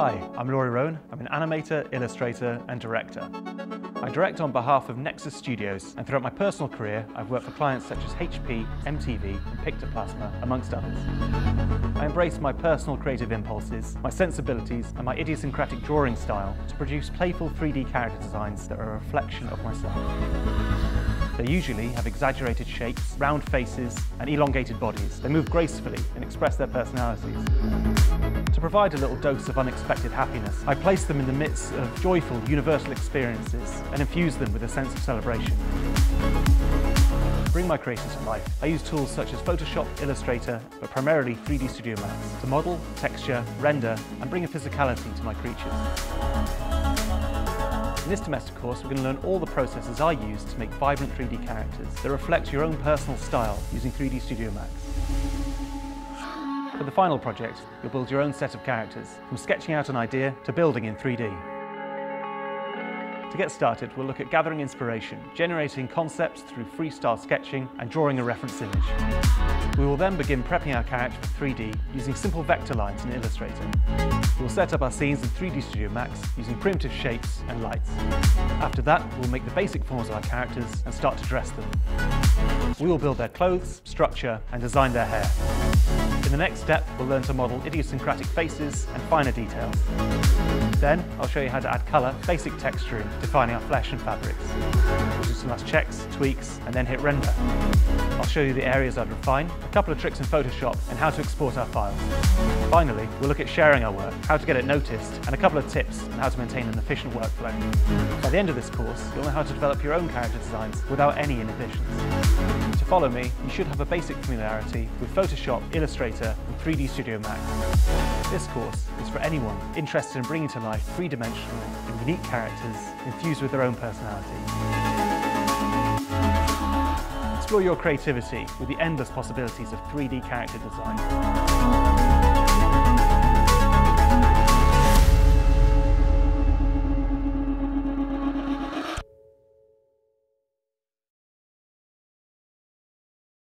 Hi, I'm Laurie Rowan. I'm an animator, illustrator and director. I direct on behalf of Nexus Studios and throughout my personal career I've worked for clients such as HP, MTV and Pictoplasma amongst others. I embrace my personal creative impulses, my sensibilities and my idiosyncratic drawing style to produce playful 3D character designs that are a reflection of myself. They usually have exaggerated shapes, round faces and elongated bodies. They move gracefully and express their personalities. To provide a little dose of unexpected happiness, I place them in the midst of joyful, universal experiences and infuse them with a sense of celebration. Bring my creations to life, I use tools such as Photoshop, Illustrator, but primarily 3D Studio Max to model, texture, render and bring a physicality to my creatures. In this Domestika course, we're going to learn all the processes I use to make vibrant 3D characters that reflect your own personal style using 3D Studio Max. For the final project, you'll build your own set of characters, from sketching out an idea to building in 3D. To get started, we'll look at gathering inspiration, generating concepts through freestyle sketching and drawing a reference image. We will then begin prepping our character for 3D using simple vector lines in Illustrator. We'll set up our scenes in 3D Studio Max using primitive shapes and lights. After that, we'll make the basic forms of our characters and start to dress them. We will build their clothes, structure and design their hair. In the next step, we'll learn to model idiosyncratic faces and finer details. Then, I'll show you how to add colour, basic texturing, defining our flesh and fabrics. We'll do some last checks, tweaks, and then hit render. I'll show you the areas I'd refine, a couple of tricks in Photoshop, and how to export our files. Finally, we'll look at sharing our work, how to get it noticed, and a couple of tips on how to maintain an efficient workflow. By the end of this course, you'll know how to develop your own character designs without any inhibitions. To follow me, you should have a basic familiarity with Photoshop, Illustrator, and 3D Studio Max. This course is for anyone interested in bringing to life three-dimensional and unique characters infused with their own personality. Explore your creativity with the endless possibilities of 3D character design.